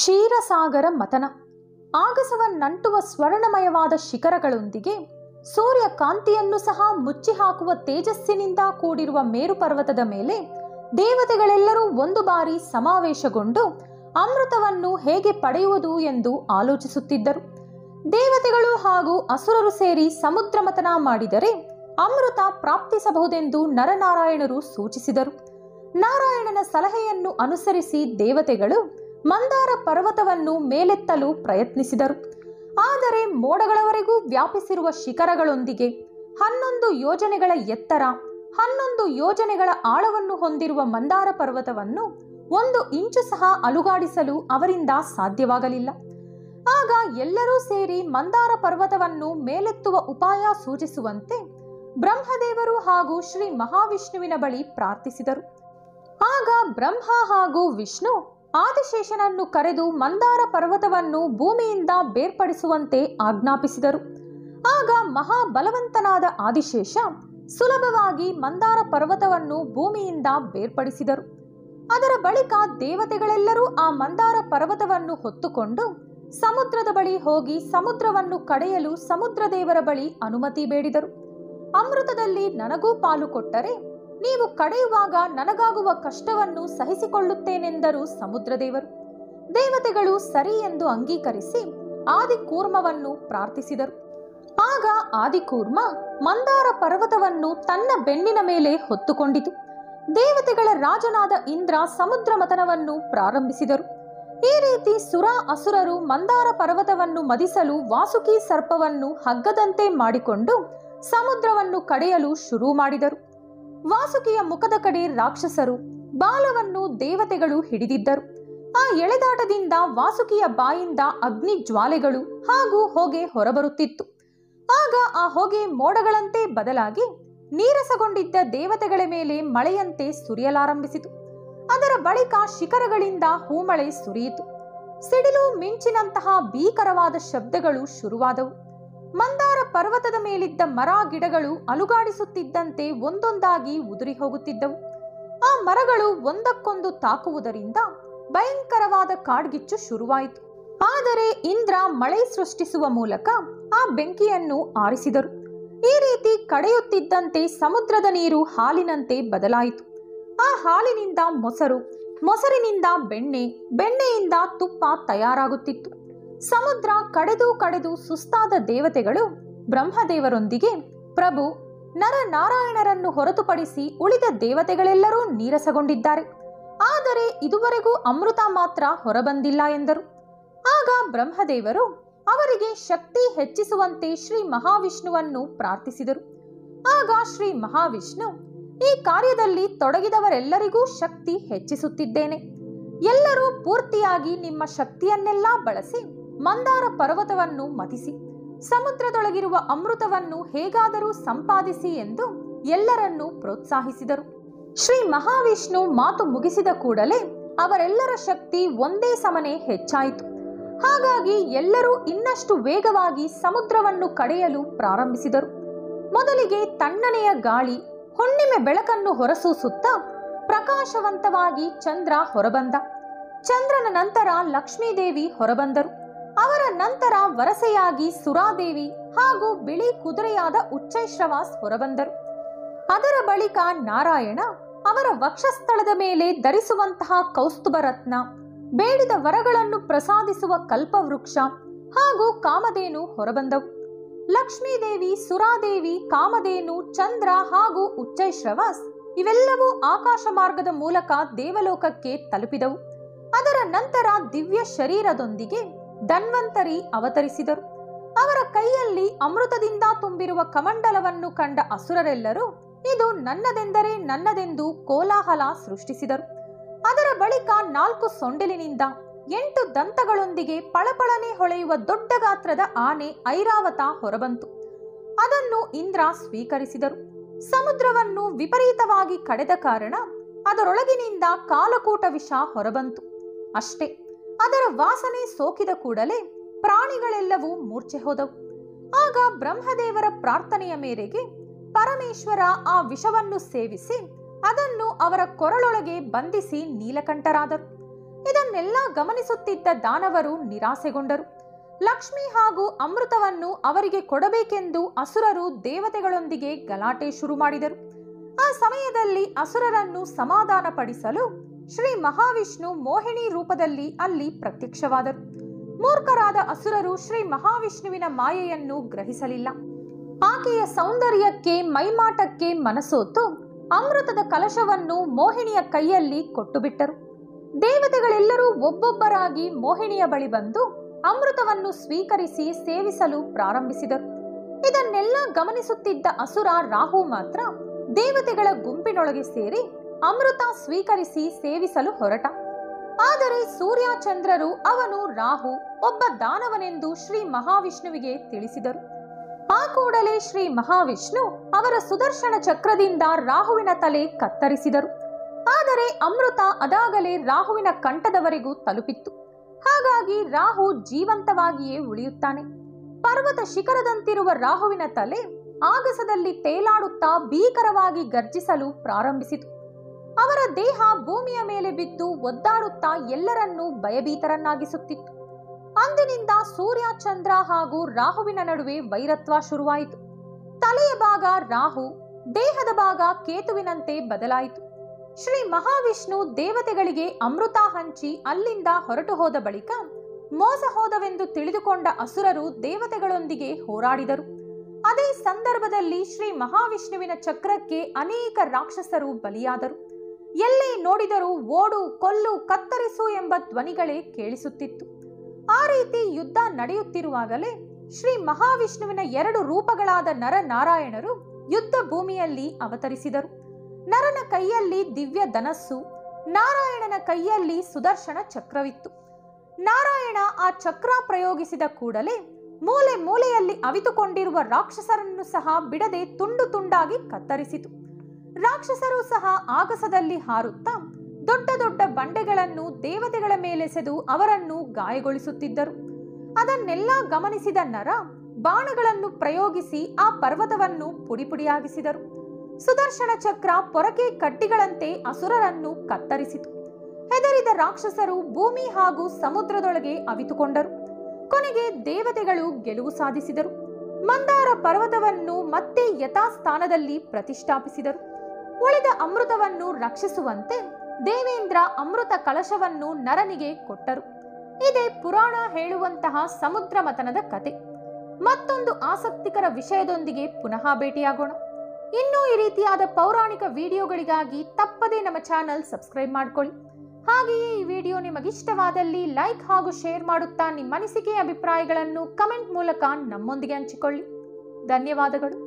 ಕ್ಷೀರಸಾಗರ ಮತನ. ಆಗಸವನ್ನಂಟುವ ಸ್ವರ್ಣಮಯವಾದ ಶಿಖರಗಳೊಂದಿಗೆ ಸೂರ್ಯ ಕಾಂತಿಯನ್ನು ಸಹ ಮುಚ್ಚಿ ಹಾಕುವ ತೇಜಸ್ಸಿನಿಂದ ಕೂಡಿರುವ ಮೇರು ಪರ್ವತದ ಮೇಲೆ ದೇವತೆಗಳೆಲ್ಲರೂ ಒಂದು ಬಾರಿ ಸಮಾವೇಶಗೊಂಡು ಅಮೃತವನ್ನು ಹೇಗೆ ಪಡೆಯುವುದು ಎಂದು ಆಲೋಚಿಸುತ್ತಿದ್ದರು. ದೇವತೆಗಳು ಹಾಗೂ ಅಸುರರು ಸೇರಿ ಸಮುದ್ರ ಮತನ ಮಾಡಿದರೆ ಅಮೃತ ಪ್ರಾಪ್ತಿಸಬಹುದೆಂದು ನರನಾರಾಯಣರು ಸೂಚಿಸಿದರು. ನಾರಾಯಣನ ಸಲಹೆಯನ್ನು ಅನುಸರಿಸಿ ದೇವತೆಗಳು ಮಂದಾರ ಪರ್ವತವನ್ನು ಮೇಲೆತ್ತಲು ಪ್ರಯತ್ನಿಸಿದರು. ಆದರೆ ಮೋಡಗಳವರೆಗೂ ವ್ಯಾಪಿಸಿರುವ ಶಿಖರಗಳೊಂದಿಗೆ ಹನ್ನೊಂದು ಯೋಜನೆಗಳ ಎತ್ತರ, ಹನ್ನೊಂದು ಯೋಜನೆಗಳ ಆಳವನ್ನು ಹೊಂದಿರುವ ಮಂದಾರ ಪರ್ವತವನ್ನು ಒಂದು ಇಂಚು ಸಹ ಅಲುಗಾಡಿಸಲು ಅವರಿಂದ ಸಾಧ್ಯವಾಗಲಿಲ್ಲ. ಆಗ ಎಲ್ಲರೂ ಸೇರಿ ಮಂದಾರ ಪರ್ವತವನ್ನು ಮೇಲೆತ್ತುವ ಉಪಾಯ ಸೂಚಿಸುವಂತೆ ಬ್ರಹ್ಮದೇವರು ಹಾಗೂ ಶ್ರೀ ಮಹಾವಿಷ್ಣುವಿನ ಬಳಿ ಪ್ರಾರ್ಥಿಸಿದರು. ಆಗ ಬ್ರಹ್ಮ ಹಾಗೂ ವಿಷ್ಣು ಆದಿಶೇಷನನ್ನು ಕರೆದು ಮಂದಾರ ಪರ್ವತವನ್ನು ಭೂಮಿಯಿಂದ ಬೇರ್ಪಡಿಸುವಂತೆ ಆಜ್ಞಾಪಿಸಿದರು. ಆಗ ಮಹಾಬಲವಂತನಾದ ಆದಿಶೇಷ ಸುಲಭವಾಗಿ ಮಂದಾರ ಪರ್ವತವನ್ನು ಭೂಮಿಯಿಂದ ಬೇರ್ಪಡಿಸಿದರು. ಅದರ ಬಳಿಕ ದೇವತೆಗಳೆಲ್ಲರೂ ಆ ಮಂದಾರ ಪರ್ವತವನ್ನು ಹೊತ್ತುಕೊಂಡು ಸಮುದ್ರದ ಬಳಿ ಹೋಗಿ ಸಮುದ್ರವನ್ನು ಕಡೆಯಲು ಸಮುದ್ರ ದೇವರ ಬಳಿ ಅನುಮತಿ ಬೇಡಿದರು. ಅಮೃತದಲ್ಲಿ ನನಗೂ ಪಾಲು ಕೊಟ್ಟರೆ ನೀವು ಕಡೆಯುವಾಗ ನನಗಾಗುವ ಕಷ್ಟವನ್ನು ಸಹಿಸಿಕೊಳ್ಳುತ್ತೇನೆಂದರು ಸಮುದ್ರದೇವರು. ದೇವತೆಗಳು ಸರಿ ಎಂದು ಅಂಗೀಕರಿಸಿ ಆದಿಕೂರ್ಮವನ್ನು ಪ್ರಾರ್ಥಿಸಿದರು. ಆಗ ಆದಿಕೂರ್ಮ ಮಂದಾರ ಪರ್ವತವನ್ನು ತನ್ನ ಬೆನ್ನಿನ ಮೇಲೆ ಹೊತ್ತುಕೊಂಡಿತು. ದೇವತೆಗಳ ರಾಜನಾದ ಇಂದ್ರ ಸಮುದ್ರ ಮತನವನ್ನು ಪ್ರಾರಂಭಿಸಿದರು. ಈ ರೀತಿ ಸುರ ಅಸುರರು ಮಂದಾರ ಪರ್ವತವನ್ನು ಮದಿಸಲು ವಾಸುಕಿ ಸರ್ಪವನ್ನು ಹಗ್ಗದಂತೆ ಮಾಡಿಕೊಂಡು ಸಮುದ್ರವನ್ನು ಕಡೆಯಲು ಶುರು ಮಾಡಿದರು. ವಾಸುಕಿಯ ಮುಖದ ಕಡೆ ರಾಕ್ಷಸರು, ಬಾಲವನ್ನು ದೇವತೆಗಳು ಹಿಡಿದಿದ್ದರು. ಆ ಎಳೆದಾಟದಿಂದ ವಾಸುಕಿಯ ಬಾಯಿಂದ ಅಗ್ನಿ ಜ್ವಾಲೆಗಳು ಹಾಗೂ ಹೊಗೆ ಹೊರಬರುತ್ತಿತ್ತು. ಆಗ ಆ ಹೊಗೆ ಮೋಡಗಳಂತೆ ಬದಲಾಗಿ ನೀರಸಗೊಂಡಿದ್ದ ದೇವತೆಗಳ ಮೇಲೆ ಮಳೆಯಂತೆ ಸುರಿಯಲಾರಂಭಿಸಿತು. ಅದರ ಬಳಿಕ ಶಿಖರಗಳಿಂದ ಹೂಮಳೆ ಸುರಿಯಿತು. ಸಿಡಿಲು ಮಿಂಚಿನಂತಹ ಭೀಕರವಾದ ಶಬ್ದಗಳು ಶುರುವಾದವು. ಮಂದಾರ ಪರ್ವತದ ಮೇಲಿದ್ದ ಮರ ಗಿಡಗಳು ಅಲುಗಾಡಿಸುತ್ತಿದ್ದಂತೆ ಒಂದೊಂದಾಗಿ ಉದುರಿ ಹೋಗುತ್ತಿದ್ದವು. ಆ ಮರಗಳು ಒಂದಕ್ಕೊಂದು ತಾಕುವುದರಿಂದ ಭಯಂಕರವಾದ ಕಾಡ್ಗಿಚ್ಚು ಶುರುವಾಯಿತು. ಆದರೆ ಇಂದ್ರ ಮಳೆ ಸೃಷ್ಟಿಸುವ ಮೂಲಕ ಆ ಬೆಂಕಿಯನ್ನು ಆರಿಸಿದರು. ಈ ರೀತಿ ಕಡೆಯುತ್ತಿದ್ದಂತೆ ಸಮುದ್ರದ ನೀರು ಹಾಲಿನಂತೆ ಬದಲಾಯಿತು. ಆ ಹಾಲಿನಿಂದ ಮೊಸರು, ಮೊಸರಿನಿಂದ ಬೆಣ್ಣೆ, ಬೆಣ್ಣೆಯಿಂದ ತುಪ್ಪ ತಯಾರಾಗುತ್ತಿತ್ತು. ಸಮುದ್ರ ಕಡೆದು ಕಡೆದು ಸುಸ್ತಾದ ದೇವತೆಗಳು ಬ್ರಹ್ಮದೇವರೊಂದಿಗೆ ಪ್ರಭು ನರನಾರಾಯಣರನ್ನು ಹೊರತುಪಡಿಸಿ ಉಳಿದ ದೇವತೆಗಳೆಲ್ಲರೂ ನೀರಸಗೊಂಡಿದ್ದಾರೆ. ಆದರೆ ಇದುವರೆಗೂ ಅಮೃತ ಮಾತ್ರ ಹೊರಬಂದಿಲ್ಲ ಎಂದರು. ಆಗ ಬ್ರಹ್ಮದೇವರು ಅವರಿಗೆ ಶಕ್ತಿ ಹೆಚ್ಚಿಸುವಂತೆ ಶ್ರೀ ಮಹಾವಿಷ್ಣುವನ್ನು ಪ್ರಾರ್ಥಿಸಿದರು. ಆಗ ಶ್ರೀ ಮಹಾವಿಷ್ಣು, ಈ ಕಾರ್ಯದಲ್ಲಿ ತೊಡಗಿದವರೆಲ್ಲರಿಗೂ ಶಕ್ತಿ ಹೆಚ್ಚಿಸುತ್ತಿದ್ದೇನೆ. ಎಲ್ಲರೂ ಪೂರ್ತಿಯಾಗಿ ನಿಮ್ಮ ಶಕ್ತಿಯನ್ನೆಲ್ಲ ಬಳಸಿ ಮಂದಾರ ಪರ್ವತವನ್ನು ಮತಿಸಿ, ಸಮುದ್ರದೊಳಗಿರುವ ಅಮೃತವನ್ನು ಹೇಗಾದರೂ ಸಂಪಾದಿಸಿ ಎಂದು ಎಲ್ಲರನ್ನೂ ಪ್ರೋತ್ಸಾಹಿಸಿದರು. ಶ್ರೀ ಮಹಾವಿಷ್ಣು ಮಾತು ಮುಗಿಸಿದ ಕೂಡಲೇ ಅವರೆಲ್ಲರ ಶಕ್ತಿ ಒಂದೇ ಸಮನೆ ಹೆಚ್ಚಾಯಿತು. ಹಾಗಾಗಿ ಎಲ್ಲರೂ ಇನ್ನಷ್ಟು ವೇಗವಾಗಿ ಸಮುದ್ರವನ್ನು ಕಡೆಯಲು ಪ್ರಾರಂಭಿಸಿದರು. ಮೊದಲಿಗೆ ತಣ್ಣನೆಯ ಗಾಳಿ, ಹುಣ್ಣಿಮೆ ಬೆಳಕನ್ನು ಹೊರಸೂಸುತ್ತಾ ಪ್ರಕಾಶವಂತವಾಗಿ ಚಂದ್ರ ಹೊರಬಂದ. ಚಂದ್ರನ ನಂತರ ಲಕ್ಷ್ಮೀದೇವಿ ಹೊರಬಂದರು. ಅವರ ನಂತರ ವರಸೆಯಾಗಿ ಸುರಾದೇವಿ ಹಾಗೂ ಬಿಳಿ ಕುದುರೆಯಾದ ಉಚ್ಚೈಶ್ರವಾಸ್ ಹೊರಬಂದರು. ಅದರ ಬಳಿಕ ನಾರಾಯಣ ಅವರ ವಕ್ಷಸ್ಥಳದ ಮೇಲೆ ಧರಿಸುವಂತಹ ಕೌಸ್ತುಭ ರತ್ನ, ಬೇಡಿದ ವರಗಳನ್ನು ಪ್ರಸಾದಿಸುವ ಕಲ್ಪವೃಕ್ಷ ಹಾಗೂ ಕಾಮಧೇನು ಹೊರಬಂದವು. ಲಕ್ಷ್ಮೀದೇವಿ, ಸುರಾದೇವಿ, ಕಾಮಧೇನು, ಚಂದ್ರ ಹಾಗೂ ಉಚ್ಚೈಶ್ರವಾಸ್ ಇವೆಲ್ಲವೂ ಆಕಾಶ ಮಾರ್ಗದ ಮೂಲಕ ದೇವಲೋಕಕ್ಕೆ ತಲುಪಿದವು. ಅದರ ನಂತರ ದಿವ್ಯ ಶರೀರದೊಂದಿಗೆ ಧನ್ವಂತರಿ ಅವತರಿಸಿದರು. ಅವರ ಕೈಯಲ್ಲಿ ಅಮೃತದಿಂದ ತುಂಬಿರುವ ಕಮಂಡಲವನ್ನು ಕಂಡ ಅಸುರರೆಲ್ಲರೂ, ಇದು ನನ್ನದೆಂದರೆ ನನ್ನದೆಂದು ಕೋಲಾಹಲ ಸೃಷ್ಟಿಸಿದರು. ಅದರ ಬಳಿಕ ನಾಲ್ಕು ಸೊಂಡಿಲಿನಿಂದ ಎಂಟು ದಂತಗಳೊಂದಿಗೆ ಪಳಪಳನೆ ಹೊಳೆಯುವ ದೊಡ್ಡ ಗಾತ್ರದ ಆನೆ ಐರಾವತ ಹೊರಬಂತು. ಅದನ್ನು ಇಂದ್ರ ಸ್ವೀಕರಿಸಿದರು. ಸಮುದ್ರವನ್ನು ವಿಪರೀತವಾಗಿ ಕಡೆದ ಕಾರಣ ಅದರೊಳಗಿನಿಂದ ಕಾಲಕೂಟ ವಿಷ ಹೊರಬಂತು. ಅಷ್ಟೇ. ಅದರ ವಾಸನೆ ಸೋಕಿದ ಕೂಡಲೇ ಪ್ರಾಣಿಗಳೆಲ್ಲವೂ ಮೂರ್ಛೆ ಹೋದವು. ಆಗ ಬ್ರಹ್ಮದೇವರ ಪ್ರಾರ್ಥನೆಯ ಮೇರೆಗೆ ಪರಮೇಶ್ವರ ಆ ವಿಷವನ್ನು ಸೇವಿಸಿ ಅದನ್ನು ಅವರ ಕೊರಳೊಳಗೆ ಬಂಧಿಸಿ ನೀಲಕಂಠರಾದರು. ಇದನ್ನೆಲ್ಲ ಗಮನಿಸುತ್ತಿದ್ದ ದಾನವರು ನಿರಾಸೆಗೊಂಡರು. ಲಕ್ಷ್ಮಿ ಹಾಗೂ ಅಮೃತವನ್ನು ಅವರಿಗೆ ಕೊಡಬೇಕೆಂದು ಅಸುರರು ದೇವತೆಗಳೊಂದಿಗೆ ಗಲಾಟೆ ಶುರು ಮಾಡಿದರು. ಆ ಸಮಯದಲ್ಲಿ ಅಸುರರನ್ನು ಸಮಾಧಾನಪಡಿಸಲು ಶ್ರೀ ಮಹಾವಿಷ್ಣು ಮೋಹಿಣಿ ರೂಪದಲ್ಲಿ ಅಲ್ಲಿ ಪ್ರತ್ಯಕ್ಷವಾದರು. ಮೂರ್ಖರಾದ ಅಸುರರು ಶ್ರೀ ಮಹಾವಿಷ್ಣುವಿನ ಮಾಯೆಯನ್ನು ಗ್ರಹಿಸಲಿಲ್ಲ. ಆಕೆಯ ಸೌಂದರ್ಯಕ್ಕೆ, ಮೈಮಾಟಕ್ಕೆ ಮನಸೋತು ಅಮೃತದ ಕಲಶವನ್ನು ಮೋಹಿಣಿಯ ಕೈಯಲ್ಲಿ ಕೊಟ್ಟುಬಿಟ್ಟರು. ದೇವತೆಗಳೆಲ್ಲರೂ ಒಬ್ಬೊಬ್ಬರಾಗಿ ಮೋಹಿಣಿಯ ಬಳಿ ಬಂದು ಅಮೃತವನ್ನು ಸ್ವೀಕರಿಸಿ ಸೇವಿಸಲು ಪ್ರಾರಂಭಿಸಿದರು. ಇದನ್ನೆಲ್ಲ ಗಮನಿಸುತ್ತಿದ್ದ ಅಸುರ ರಾಹು ಮಾತ್ರ ದೇವತೆಗಳ ಗುಂಪಿನೊಳಗೆ ಸೇರಿ ಅಮೃತ ಸ್ವೀಕರಿಸಿ ಸೇವಿಸಲು ಹೊರಟ. ಆದರೆ ಸೂರ್ಯ ಚಂದ್ರರು ಅವನು ರಾಹು ಒಬ್ಬ ದಾನವನೆಂದು ಶ್ರೀ ಮಹಾವಿಷ್ಣುವಿಗೆ ತಿಳಿಸಿದರು. ಆ ಕೂಡಲೇ ಶ್ರೀ ಮಹಾವಿಷ್ಣು ಅವರ ಸುದರ್ಶನ ಚಕ್ರದಿಂದ ರಾಹುವಿನ ತಲೆ ಕತ್ತರಿಸಿದರು. ಆದರೆ ಅಮೃತ ಅದಾಗಲೇ ರಾಹುವಿನ ಕಂಠದವರೆಗೂ ತಲುಪಿತ್ತು. ಹಾಗಾಗಿ ರಾಹು ಜೀವಂತವಾಗಿಯೇ ಉಳಿಯುತ್ತಾನೆ. ಪರ್ವತ ಶಿಖರದಂತಿರುವ ರಾಹುವಿನ ತಲೆ ಆಗಸದಲ್ಲಿ ತೇಲಾಡುತ್ತಾ ಭೀಕರವಾಗಿ ಗರ್ಜಿಸಲು ಪ್ರಾರಂಭಿಸಿತು. ಅವರ ದೇಹ ಭೂಮಿಯ ಮೇಲೆ ಬಿದ್ದು ಒದ್ದಾಡುತ್ತಾ ಎಲ್ಲರನ್ನೂ ಭಯಭೀತರನ್ನಾಗಿಸುತ್ತಿತ್ತು. ಅಂದಿನಿಂದ ಸೂರ್ಯ, ಚಂದ್ರ ಹಾಗೂ ರಾಹುವಿನ ನಡುವೆ ವೈರತ್ವ ಶುರುವಾಯಿತು. ತಲೆಯ ಭಾಗ ರಾಹು, ದೇಹದ ಭಾಗ ಕೇತುವಿನಂತೆ ಬದಲಾಯಿತು. ಶ್ರೀ ಮಹಾವಿಷ್ಣು ದೇವತೆಗಳಿಗೆ ಅಮೃತ ಹಂಚಿ ಅಲ್ಲಿಂದ ಹೊರಟು ಹೋದ ಬಳಿಕ ಮೋಸ ಹೋದವೆಂದು ತಿಳಿದುಕೊಂಡ ಅಸುರರು ದೇವತೆಗಳೊಂದಿಗೆ ಹೋರಾಡಿದರು. ಅದೇ ಸಂದರ್ಭದಲ್ಲಿ ಶ್ರೀ ಮಹಾವಿಷ್ಣುವಿನ ಚಕ್ರಕ್ಕೆ ಅನೇಕ ರಾಕ್ಷಸರು ಬಲಿಯಾದರು. ಎಲ್ಲೇ ನೋಡಿದರೂ ಓಡು, ಕೊಲ್ಲು, ಕತ್ತರಿಸು ಎಂಬ ಧ್ವನಿಗಳೇ ಕೇಳಿಸುತ್ತಿತ್ತು. ಆ ರೀತಿ ಯುದ್ಧ ನಡೆಯುತ್ತಿರುವಾಗಲೇ ಶ್ರೀ ಮಹಾವಿಷ್ಣುವಿನ ಎರಡು ರೂಪಗಳಾದ ನರನಾರಾಯಣರು ಯುದ್ಧ ಭೂಮಿಯಲ್ಲಿ ಅವತರಿಸಿದರು. ನರನ ಕೈಯಲ್ಲಿ ದಿವ್ಯ ಧನಸ್ಸು, ನಾರಾಯಣನ ಕೈಯಲ್ಲಿ ಸುದರ್ಶನ ಚಕ್ರವಿತ್ತು. ನಾರಾಯಣ ಆ ಚಕ್ರ ಪ್ರಯೋಗಿಸಿದ ಕೂಡಲೇ ಮೂಲೆ ಮೂಲೆಯಲ್ಲಿ ಅವಿತುಕೊಂಡಿರುವ ರಾಕ್ಷಸರನ್ನು ಸಹ ಬಿಡದೆ ತುಂಡು ತುಂಡಾಗಿ ಕತ್ತರಿಸಿತು. ರಾಕ್ಷಸರು ಸಹ ಆಗಸದಲ್ಲಿ ಹಾರುತ್ತಾ ದೊಡ್ಡ ದೊಡ್ಡ ಬಂಡೆಗಳನ್ನು ದೇವತೆಗಳ ಮೇಲೆಸೆದು ಅವರನ್ನು ಗಾಯಗೊಳಿಸುತ್ತಿದ್ದರು. ಅದನ್ನೆಲ್ಲ ಗಮನಿಸಿದ ನರ ಬಾಣಗಳನ್ನು ಪ್ರಯೋಗಿಸಿ ಆ ಪರ್ವತವನ್ನು ಪುಡಿಪುಡಿಯಾಗಿಸಿದರು. ಸುದರ್ಶನ ಚಕ್ರ ಪೊರಕೆ ಕಡ್ಡಿಗಳಂತೆ ಅಸುರರನ್ನು ಕತ್ತರಿಸಿತು. ಹೆದರಿದ ರಾಕ್ಷಸರು ಭೂಮಿ ಹಾಗೂ ಸಮುದ್ರದೊಳಗೆ ಅವಿತುಕೊಂಡರು. ಕೊನೆಗೆ ದೇವತೆಗಳು ಗೆಲುವು ಸಾಧಿಸಿದರು. ಮಂದಾರ ಪರ್ವತವನ್ನು ಮತ್ತೆ ಯಥಾಸ್ಥಾನದಲ್ಲಿ ಪ್ರತಿಷ್ಠಾಪಿಸಿದರು. ಉಳಿದ ಅಮೃತವನ್ನು ರಕ್ಷಿಸುವಂತೆ ದೇವೇಂದ್ರ ಅಮೃತ ಕಲಶವನ್ನು ನರನಿಗೆ ಕೊಟ್ಟರು. ಇದೇ ಪುರಾಣ ಹೇಳುವಂತಹ ಸಮುದ್ರ ಮತನದ ಕತೆ. ಮತ್ತೊಂದು ಆಸಕ್ತಿಕರ ವಿಷಯದೊಂದಿಗೆ ಪುನಃ ಭೇಟಿಯಾಗೋಣ. ಇನ್ನೂ ಈ ರೀತಿಯಾದ ಪೌರಾಣಿಕ ವಿಡಿಯೋಗಳಿಗಾಗಿ ತಪ್ಪದೇ ನಮ್ಮ ಚಾನಲ್ ಸಬ್ಸ್ಕ್ರೈಬ್ ಮಾಡ್ಕೊಳ್ಳಿ. ಹಾಗೆಯೇ ಈ ವಿಡಿಯೋ ನಿಮಗಿಷ್ಟವಾದಲ್ಲಿ ಲೈಕ್ ಹಾಗೂ ಶೇರ್ ಮಾಡುತ್ತಾ ನಿಮ್ಮ ಅನಿಸಿಕೆ ಅಭಿಪ್ರಾಯಗಳನ್ನು ಕಮೆಂಟ್ ಮೂಲಕ ನಮ್ಮೊಂದಿಗೆ ಹಂಚಿಕೊಳ್ಳಿ. ಧನ್ಯವಾದಗಳು.